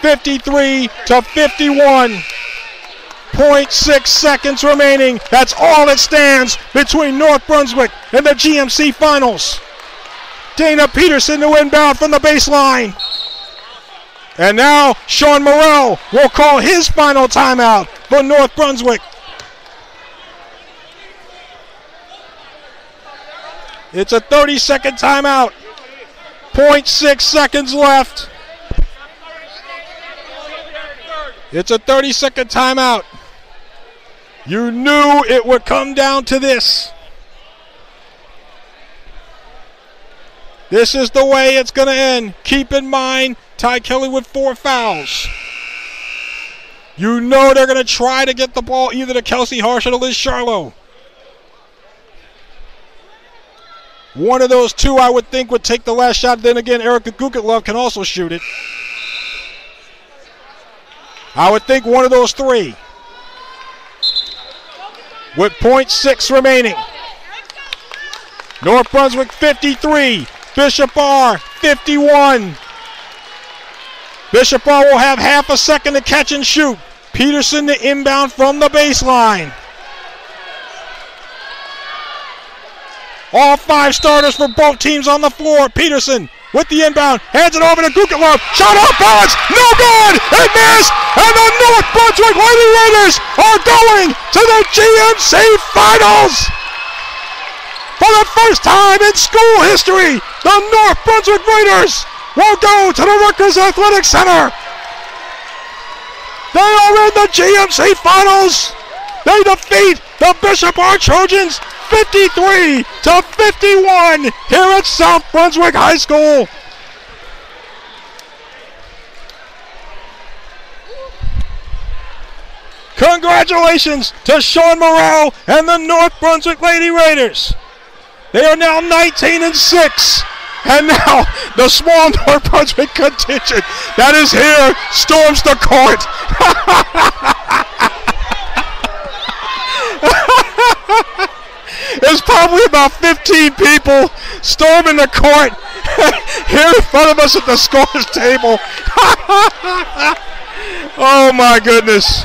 53 to 51. 0.6 seconds remaining. That's all that stands between North Brunswick and the GMC Finals. Dana Peterson to inbound from the baseline. And now Sean Morrell will call his final timeout for North Brunswick. It's a 30 second timeout. 0.6 seconds left. It's a 30 second timeout. You knew it would come down to this. This is the way it's going to end. Keep in mind, Ty Kelly with four fouls. You know they're going to try to get the ball either to Kelsey Harsh or to Liz Charlo. One of those two, I would think, would take the last shot. Then again, Erica Gukitlov can also shoot it. I would think one of those three. With 0.6 remaining. North Brunswick 53, Bishop Ahr 51. Bishop Ahr will have half a second to catch and shoot. Peterson to inbound from the baseline. All five starters for both teams on the floor. Peterson with the inbound, hands it over to Gukitlov. Shot off balance, no good, it missed, and the North Brunswick Lady Raiders are going to the GMC Finals. For the first time in school history, the North Brunswick Raiders will go to the Rutgers Athletic Center. They are in the GMC Finals. They defeat the Bishop Ahr Trojans 53 to 51 here at South Brunswick High School. Congratulations to Sean Morrell and the North Brunswick Lady Raiders. They are now 19 and 6. And now the small North Brunswick contingent that is here storms the court. There's probably about 15 people storming the court here in front of us at the scores table. oh my goodness.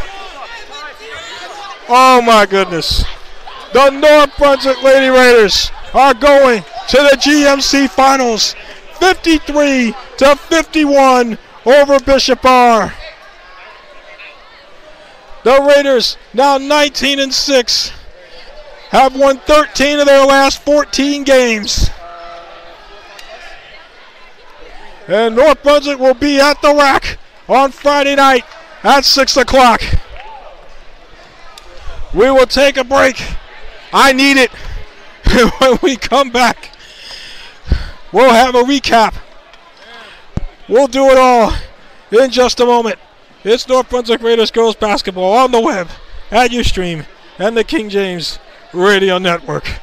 Oh my goodness. The North Brunswick Lady Raiders are going to the GMC Finals 53 to 51 over Bishop Ahr. The Raiders now 19 and 6 have won 13 of their last 14 games. And North Brunswick will be at the RAC on Friday night at 6 o'clock. We will take a break. I need it. when we come back, we'll have a recap. We'll do it all in just a moment. It's North Brunswick Raiders girls basketball on the web, at Ustream, and the King James Radio Network.